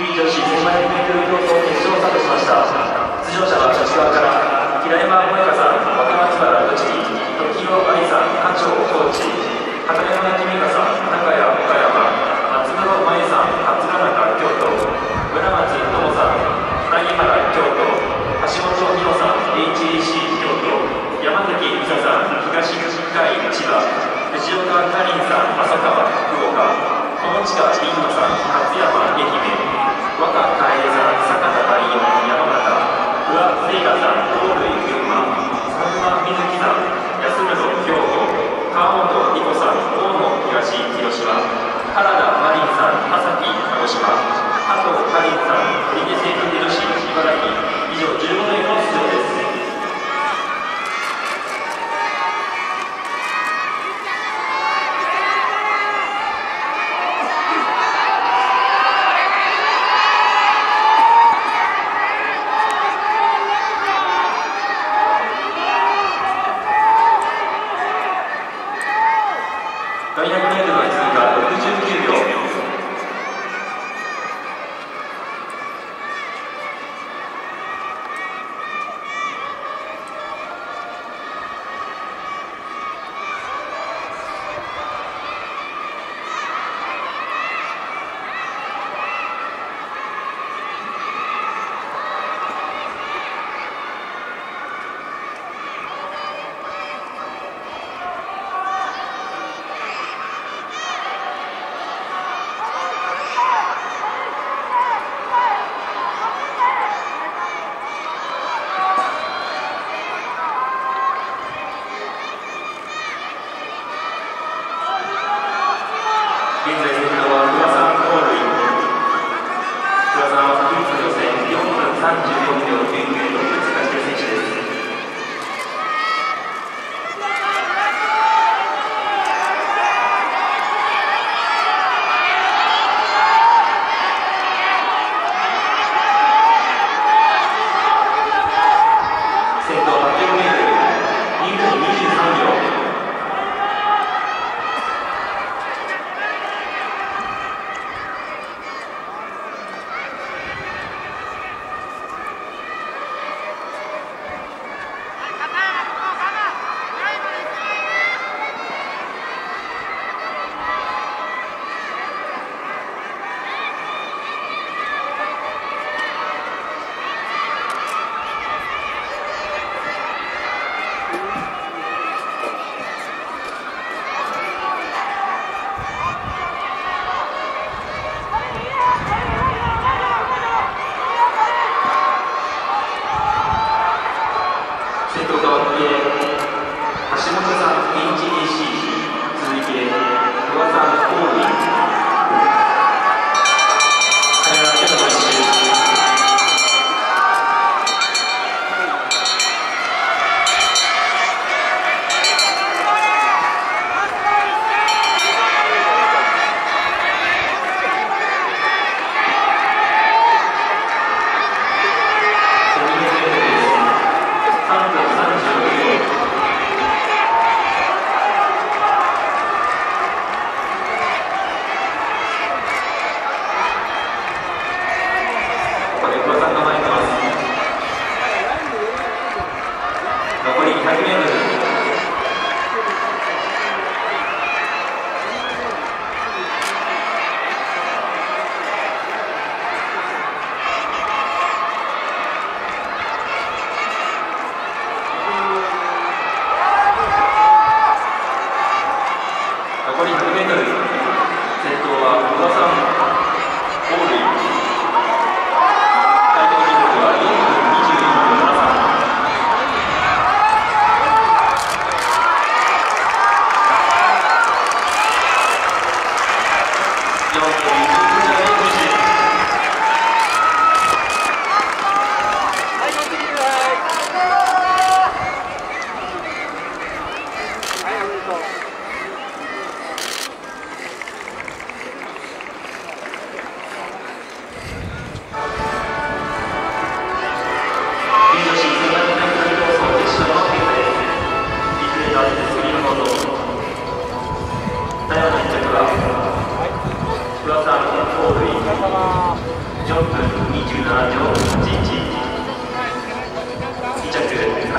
B 女子 1500m 競争決勝スタートしました。出場者は内側から平山萌香さん若松原栃木時代愛さん課長高知片山公香さん高谷岡山松室真由さん桂中京都村松智さん柳原京都橋本博さん HEC 京都山崎美沙さん東口会千葉藤岡かりんさん浅川福岡友近凛乃さん勝山愛媛若楓さん坂田第四山形不破聖賀さん大類群馬佐沼瑞希さん安室兵庫川本莉子さん大野東広島原田真凛さん田崎鹿児島加藤かりんさん堀出製品女子茨城以上15名の出場です大100メートルの通過69秒現在先頭は不破さんホールイン。不破さんは昨日の予選4分35秒99と Thank you.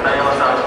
山さん